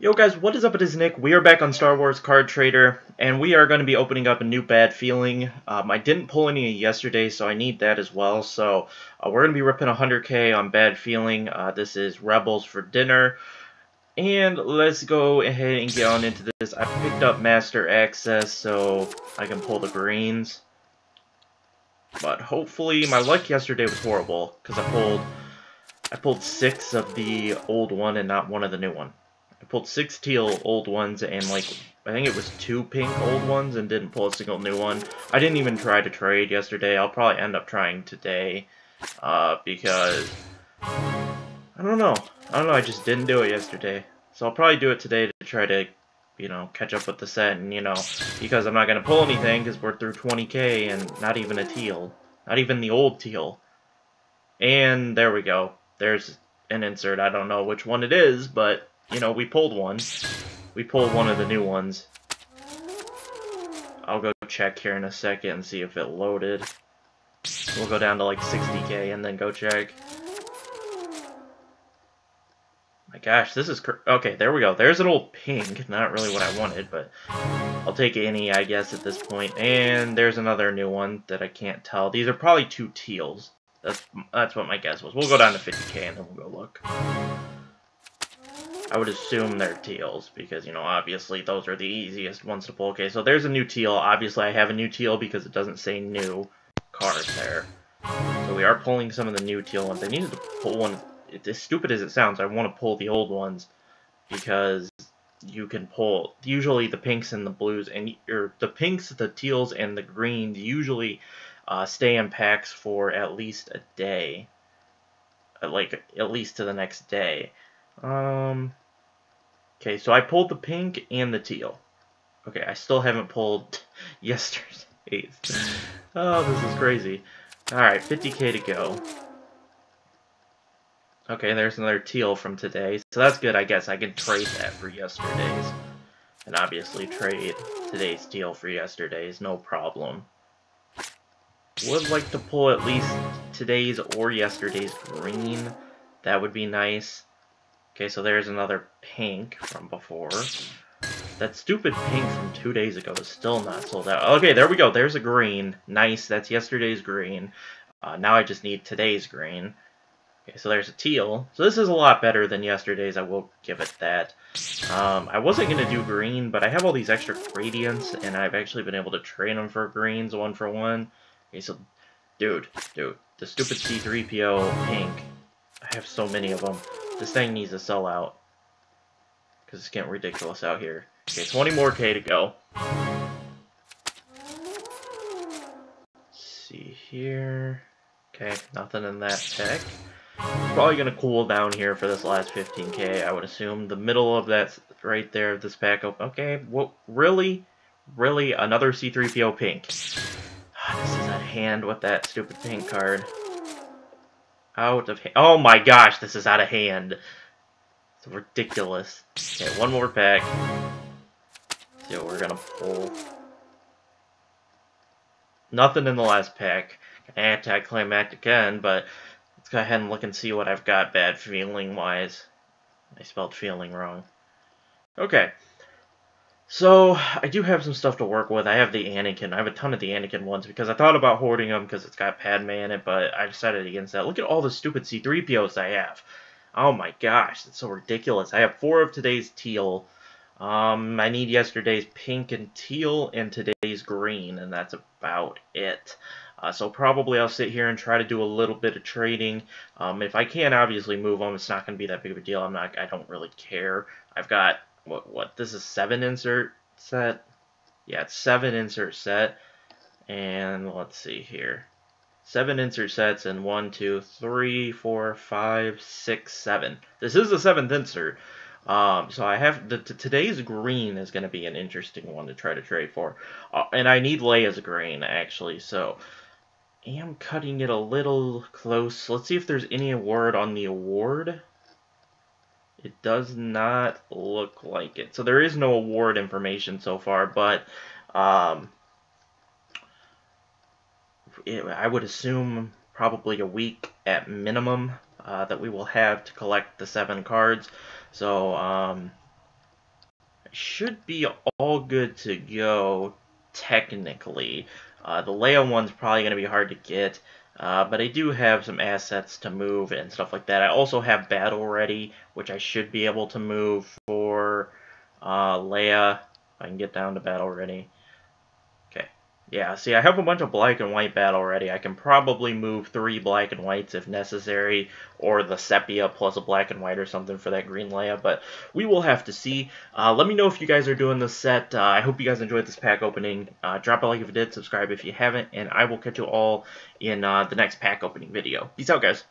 Yo guys, what is up? It is Nick. We are back on Star Wars Card Trader, and we are going to be opening up a new Bad Feeling. Um, I didn't pull any yesterday, so I need that as well. So uh, we're going to be ripping 100k on Bad Feeling. Uh, this is Rebels for dinner. And let's go ahead and get on into this. I picked up Master Access so I can pull the greens. But hopefully, my luck yesterday was horrible, because I pulled, I pulled six of the old one and not one of the new one. Pulled six teal old ones and like I think it was two pink old ones and didn't pull a single new one. I didn't even try to trade yesterday. I'll probably end up trying today uh, because I don't know. I don't know. I just didn't do it yesterday. So I'll probably do it today to try to, you know, catch up with the set and, you know, because I'm not going to pull anything because we're through 20k and not even a teal. Not even the old teal. And there we go. There's an insert. I don't know which one it is, but you know, we pulled one. We pulled one of the new ones. I'll go check here in a second and see if it loaded. We'll go down to like 60k and then go check. My gosh, this is... Okay, there we go. There's an old pink. Not really what I wanted, but I'll take any, I guess, at this point. And there's another new one that I can't tell. These are probably two teals. That's, that's what my guess was. We'll go down to 50k and then we'll go look. I would assume they're teals, because, you know, obviously those are the easiest ones to pull. Okay, so there's a new teal. Obviously I have a new teal because it doesn't say new card there. So we are pulling some of the new teal ones. I needed to pull one, as stupid as it sounds, I want to pull the old ones, because you can pull, usually the pinks and the blues, and or the pinks, the teals, and the greens usually uh, stay in packs for at least a day. Uh, like, at least to the next day. Um, okay, so I pulled the pink and the teal. Okay, I still haven't pulled yesterday's. Oh, this is crazy. Alright, 50k to go. Okay, there's another teal from today. So that's good, I guess. I can trade that for yesterday's. And obviously trade today's teal for yesterday's, no problem. Would like to pull at least today's or yesterday's green. That would be nice. Okay, so there's another pink from before. That stupid pink from two days ago is still not sold out. Okay, there we go. There's a green. Nice. That's yesterday's green. Uh, now I just need today's green. Okay, so there's a teal. So this is a lot better than yesterday's. I will give it that. Um, I wasn't going to do green, but I have all these extra gradients, and I've actually been able to trade them for greens one for one. Okay, so, dude, dude, the stupid C-3PO pink. I have so many of them. This thing needs to sell out. Because it's getting ridiculous out here. Okay, 20 more K to go. Let's see here. Okay, nothing in that pack. Probably going to cool down here for this last 15k, I would assume. The middle of that right there, this pack. Okay, what? Really? Really? Another C-3PO pink. This is a hand with that stupid pink card. Out of Oh my gosh, this is out of hand. It's ridiculous. Okay, one more pack. What we're gonna pull. Nothing in the last pack. Anticlimactic end, but let's go ahead and look and see what I've got bad feeling wise. I spelled feeling wrong. Okay. So, I do have some stuff to work with. I have the Anakin. I have a ton of the Anakin ones because I thought about hoarding them because it's got Padme in it, but I decided against that. Look at all the stupid C-3POs I have. Oh my gosh, that's so ridiculous. I have four of today's teal. Um, I need yesterday's pink and teal and today's green, and that's about it. Uh, so probably I'll sit here and try to do a little bit of trading. Um, if I can obviously move them, it's not going to be that big of a deal. I'm not. I don't really care. I've got what what this is seven insert set yeah it's seven insert set and let's see here seven insert sets and one two three four five six seven this is the seventh insert um, so I have the, today's green is going to be an interesting one to try to trade for, uh, and I need Leia's green actually. So I am cutting it a little close. Let's see if there's any award on the award. It does not look like it. So there is no award information so far, but um, it, I would assume probably a week at minimum uh, that we will have to collect the seven cards. So um, should be all good to go, technically. Uh, the Leia one's probably going to be hard to get, uh, but I do have some assets to move and stuff like that. I also have Battle Ready, which I should be able to move for uh, Leia. I can get down to Battle Ready. Yeah, see, I have a bunch of black and white battle ready. I can probably move three black and whites if necessary, or the sepia plus a black and white or something for that green Leia, but we will have to see. Uh, let me know if you guys are doing this set. Uh, I hope you guys enjoyed this pack opening. Uh, drop a like if you did, subscribe if you haven't, and I will catch you all in uh, the next pack opening video. Peace out, guys.